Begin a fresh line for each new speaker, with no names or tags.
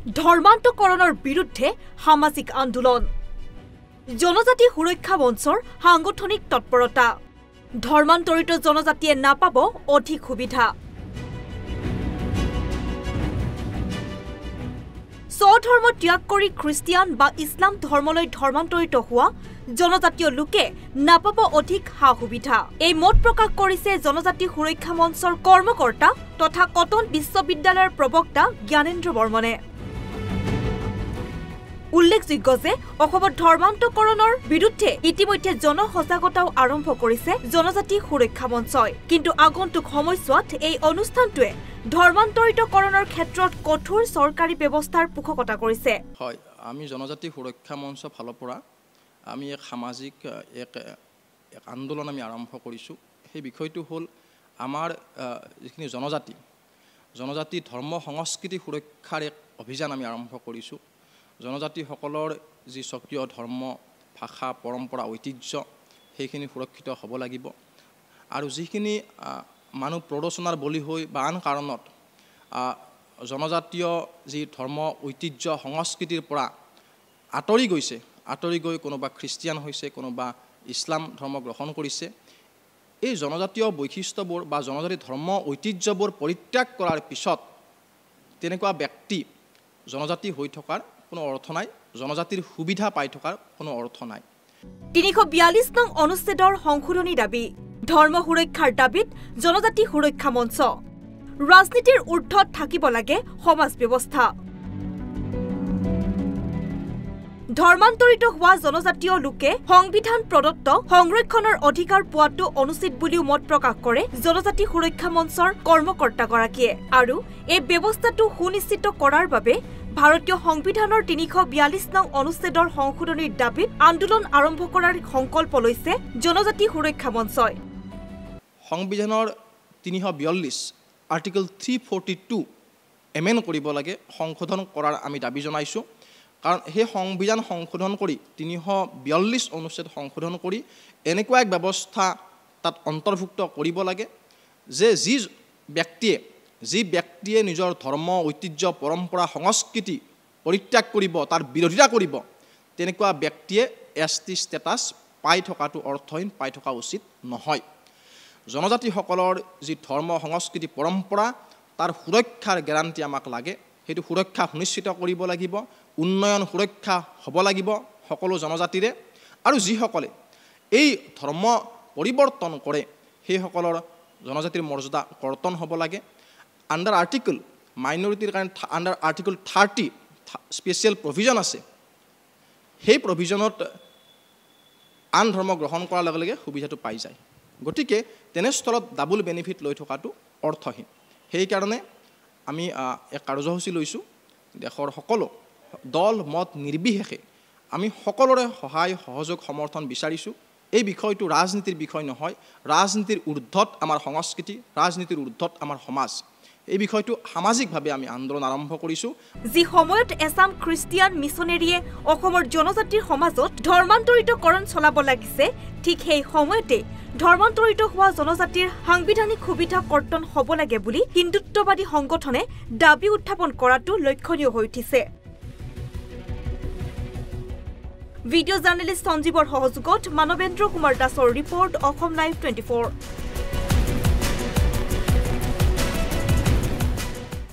ধৰ্মান্তকৰণৰ বিৰুদ্ধে সামাজিক আন্দোলন। জনজাতি সুৰক্ষা মঞ্চৰ সাংগঠনিক তৎপৰতা। ধৰ্মান্তৰিত জনজাতিয়ে নাপাব অধিক সুবিধা। স্বধৰ্ম ত্যাগ কৰি খ্ৰীষ্টিয়ান বা ইছলাম ধৰ্মলৈ ধৰ্মান্তৰিত হোৱা জনজাতীয় লোকে নাপাব অধিক সা সুবিধা এই মত প্ৰকাশ কৰিছে জনজাতি সুৰক্ষা মঞ্চৰ কৰ্মকৰ্তা তথা কটন বিশ্ববিদ্যালয়ৰ প্ৰবক্তা জ্ঞানেন্দ্ৰ বৰ্মনে। উল্লেখযোগ্য যে অসমত ধৰ্মান্তকৰণৰ বিৰুদ্ধে ইতিমধ্যে জনসজাগতাও আৰম্ভ কৰিছে জনজাতি সুৰক্ষা মঞ্চই। কিন্তু আগন্তুক সময়ছোৱাত এই অনুষ্ঠানটোৱে ধৰ্মান্তৰিতকৰণৰ ক্ষেত্ৰত কঠোৰ চৰকাৰী ব্যৱস্থাৰ পোষকতা কৰিছে।
হয় আমি জনজাতি সুৰক্ষা মঞ্চ ফালৰ পৰা আমি এক সামাজিক এক এক আন্দোলন আমি আৰম্ভ কৰিছোঁ। সেই বিষয়টো হ'ল আমাৰ যিখিনি জনজাতি জনজাতি ধৰ্ম সংস্কৃতি সুৰক্ষাৰ এক অভিযান আমি আৰম্ভ কৰিছোঁ। জনজাতিসকলৰ যি স্বকীয় ধৰ্ম ভাষা পৰম্পৰা ঐতিহ্য সেইখিনি সুৰক্ষিত হ'ব লাগিব। আৰু যিখিনি মানুহ প্ৰৰোচনাৰ বলি হৈ বা আন কাৰণত জনজাতীয় যি ধৰ্ম ঐতিহ্য সংস্কৃতিৰ পৰা আঁতৰি গৈছে আঁতৰি গৈ কোনোবা খ্ৰীষ্টিয়ান হৈছে কোনোবা ইছলাম ধৰ্ম গ্ৰহণ কৰিছে এই জনজাতীয় বৈশিষ্ট্যবোৰ বা জনজাতি ধৰ্ম ঐতিহ্যবোৰ পৰিত্যাগ কৰাৰ পিছত তেনেকুৱা ব্যক্তি জনজাতি হৈ থকাৰ কোনো অৰ্থ নাই। জনজাতিৰ সুবিধা পাই থকাৰ কোনো অৰ্থ নাই।
তিনিশ বিয়াল্লিছ নং অনুচ্ছেদৰ সংশোধনী দাবী ধৰ্ম সুৰক্ষাৰ দাবীত জনজাতি সুৰক্ষা মঞ্চ। ৰাজনীতিৰ ঊৰ্ধত থাকিব লাগে সমাজ ব্যৱস্থা। ধৰ্মান্তৰিত হোৱা জনজাতীয় লোকে সংবিধান প্ৰদত্ত সংৰক্ষণৰ অধিকাৰ পোৱাটো অনুচিত বুলিও মত প্ৰকাশ কৰে জনজাতি সুৰক্ষা মঞ্চৰ কৰ্মকৰ্তাগৰাকীয়ে। আৰু এই ব্যৱস্থাটো সুনিশ্চিত কৰাৰ বাবে ভাৰতীয় সংবিধানৰ তিনিশ বিয়াল্লিছ নং অনুচ্ছেদৰ সংশোধনীৰ দাবীত আন্দোলন আৰম্ভ কৰাৰ সংকল্প লৈছে জনজাতি সুৰক্ষা মঞ্চই।
সংবিধানৰ তিনিশ বিয়াল্লিছ article three forty two amend কৰিব লাগে সংশোধন কৰাৰ আমি দাবী জনাইছোঁ। কাৰণ সেই সংবিধান সংশোধন কৰি তিনিশ বিয়াল্লিছ অনুচ্ছেদ সংশোধন কৰি এনেকুৱা এক ব্যৱস্থা তাত অন্তৰ্ভুক্ত কৰিব লাগে যে যি ব্যক্তিয়ে যি ব্যক্তিয়ে নিজৰ ধৰ্ম ঐতিহ্য পৰম্পৰা সংস্কৃতি পৰিত্যাগ কৰিব তাৰ বিৰোধিতা কৰিব তেনেকুৱা ব্যক্তিয়ে এছ টি ষ্টেটাছ পাই থকাটো অৰ্থহীন পাই থকা উচিত নহয়। জনজাতিসকলৰ যি ধৰ্ম সংস্কৃতি পৰম্পৰা তাৰ সুৰক্ষাৰ গেৰাণ্টি আমাক লাগে। সেইটো সুৰক্ষা সুনিশ্চিত কৰিব লাগিব উন্নয়ন সুৰক্ষা হ'ব লাগিব সকলো জনজাতিৰে। আৰু যিসকলে এই ধৰ্ম পৰিৱৰ্তন কৰে সেইসকলৰ জনজাতিৰ মৰ্যাদা কৰ্তন হ'ব লাগে। আণ্ডাৰ আৰ্টিকল মাইনৰিটিৰ কাৰণে under article thirty special provision আছে। সেই প্ৰভিজনত আন ধৰ্ম গ্ৰহণ কৰাৰ লগে লগে সুবিধাটো পাই যায়। গতিকে তেনেস্থলত ডাবল বেনিফিট লৈ থকাটো অৰ্থহীন। সেইকাৰণে আমি এক কাৰ্যসূচী লৈছোঁ দেশৰ সকলো দল মত নিৰ্বিশেষে আমি সকলোৰে সহায় সহযোগ সমৰ্থন বিচাৰিছোঁ। এই বিষয়টো ৰাজনীতিৰ বিষয় নহয়। ৰাজনীতিৰ ঊৰ্ধত আমাৰ সংস্কৃতি ৰাজনীতিৰ ঊৰ্ধত আমাৰ সমাজ। এই বিষয়টো সামাজিকভাৱে আমি আন্দোলন আৰম্ভ কৰিছোঁ।
যি সময়ত এছাম খ্ৰীষ্টিয়ান মিছনেৰীয়ে অসমৰ জনজাতিৰ সমাজত ধৰ্মান্তৰিতকৰণ চলাব লাগিছে ঠিক সেই সময়তে ধৰ্মান্তৰিত হোৱা জনজাতিৰ সাংবিধানিক সুবিধা কৰ্তন হ'ব লাগে বুলি হিন্দুত্ববাদী সংগঠনে দাবী উত্থাপন কৰাটো লক্ষণীয় হৈ উঠিছে। ভিডিঅ' জাৰ্নেলিষ্ট সঞ্জীৱৰ সহযোগত মানৱেন্দ্ৰ কুমাৰ দাসৰ report Asom live twenty four.